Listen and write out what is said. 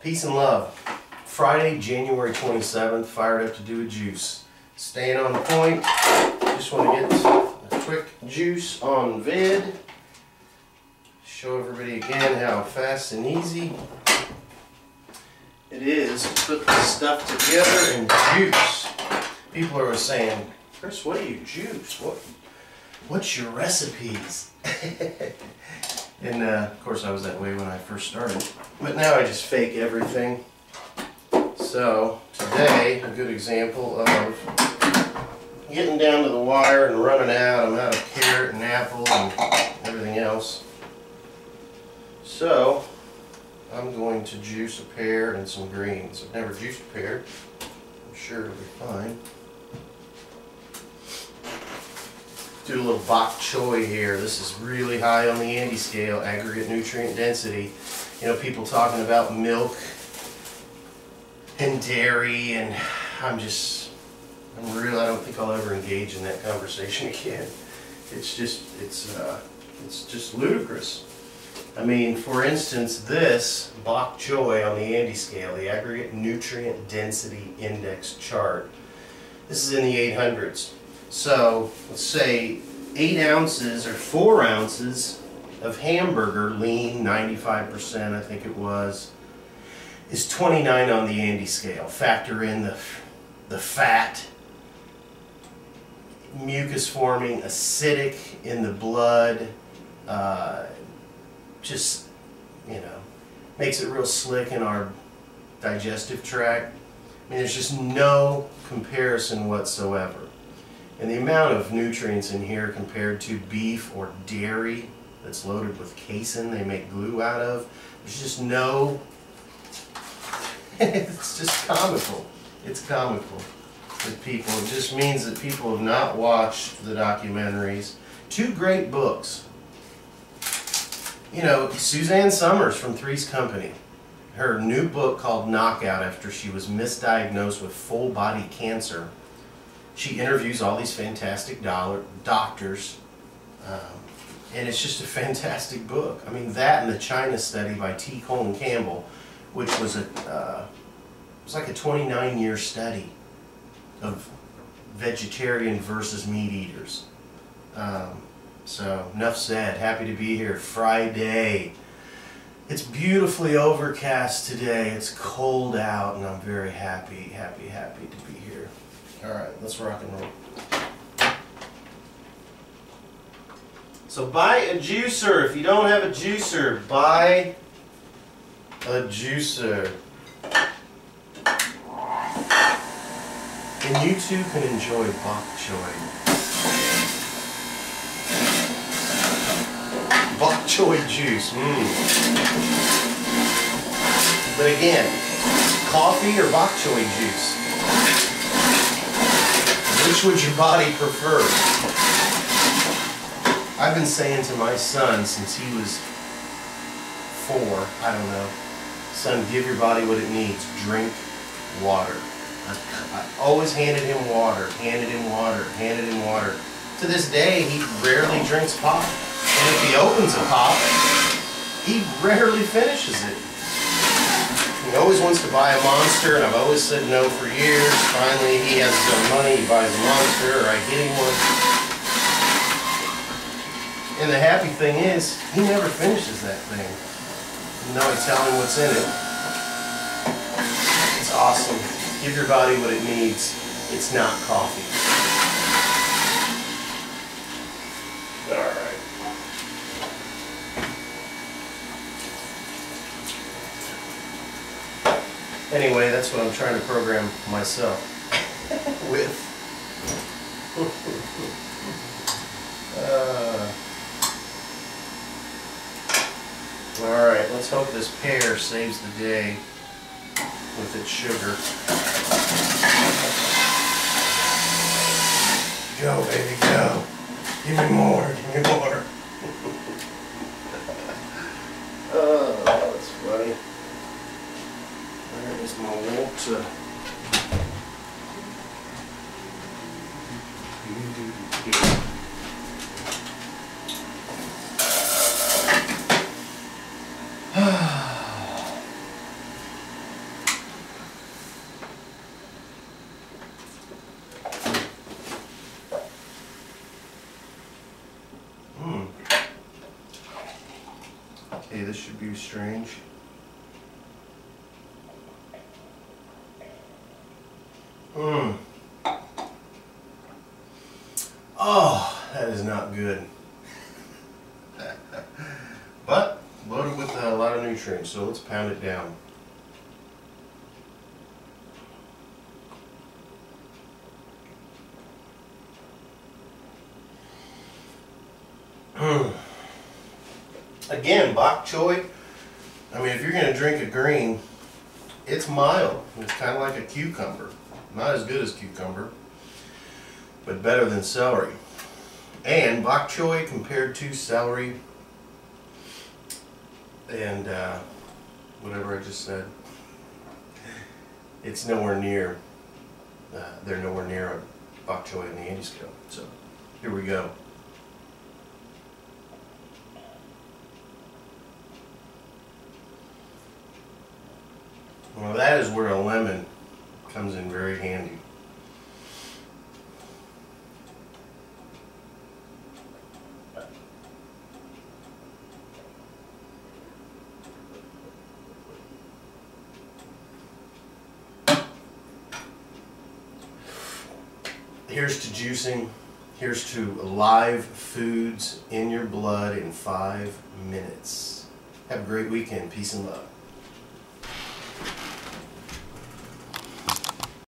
Peace and love. Friday, January 27th, fired up to do a juice. Staying on point. Just want to get a quick juice on vid. Show everybody again how fast and easy it is to put this stuff together and juice. People are saying, Chris, what do you juice? What, what's your recipes? and uh, of course I was that way when I first started. But now I just fake everything. So today, a good example of getting down to the wire and running out. I'm out of carrot and apple and everything else. So I'm going to juice a pear and some greens. I've never juiced a pear. I'm sure it'll be fine. Do a little bok choy here. This is really high on the ANDI scale, aggregate nutrient density. You know, people talking about milk and dairy, and I'm just, I'm real. I don't think I'll ever engage in that conversation again. It's just, it's, uh, it's just ludicrous. I mean, for instance, this bok choy on the ANDI scale, the aggregate nutrient density index chart, this is in the 800s. So, let's say 8 ounces or 4 ounces of hamburger, lean, 95% I think it was, is 29 on the ANDI scale. Factor in the, the fat, mucus forming, acidic in the blood, uh, just, you know, makes it real slick in our digestive tract. I mean, there's just no comparison whatsoever. And the amount of nutrients in here compared to beef or dairy that's loaded with casein they make glue out of, there's just no, it's just comical. It's comical with people. It just means that people have not watched the documentaries. Two great books you know, Suzanne Somers from Three's Company, her new book called Knockout after she was misdiagnosed with full body cancer. She interviews all these fantastic dollar, doctors, um, and it's just a fantastic book. I mean, that and the China study by T. Colin Campbell, which was a uh, was like a 29 year study of vegetarian versus meat eaters. Um, so, enough said. Happy to be here. Friday. It's beautifully overcast today. It's cold out, and I'm very happy, happy, happy to be here. All right, let's rock and roll. So buy a juicer. If you don't have a juicer, buy a juicer. And you too can enjoy bok choy. bok choy juice. Mm. But again, coffee or bok choy juice? Which would your body prefer? I've been saying to my son since he was four, I don't know, son, give your body what it needs. Drink water. I, always handed him water, handed him water, handed him water. To this day, he rarely drinks pop. And if he opens a pop, he rarely finishes it. He always wants to buy a monster, and I've always said no for years. Finally, he has some money, he buys a monster, or I get him one. And the happy thing is, he never finishes that thing. You know, I tell him what's in it. It's awesome. Give your body what it needs. It's not coffee. Anyway, that's what I'm trying to program myself with. uh, Alright, let's hope this pear saves the day with its sugar. Go, baby, go. Give me more, give me more. Okay, this should be strange. Mmm. Oh, that is not good. but loaded with a lot of nutrients, so let's pound it down. Hmm. Again, bok choy. I mean, if you're gonna drink a green, it's mild. It's kind of like a cucumber. Not as good as cucumber, but better than celery. And bok choy compared to celery and uh, whatever I just said, it's nowhere near. Uh, they're nowhere near a bok choy in the ANDI scale. So here we go. Well, that is where a lemon comes in very handy. Here's to juicing. Here's to live foods in your blood in five minutes. Have a great weekend. Peace and love.